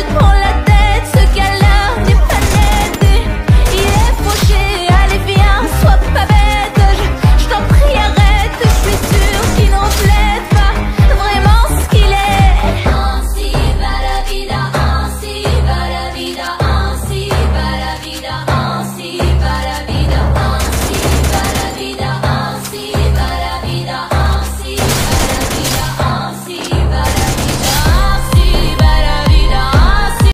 should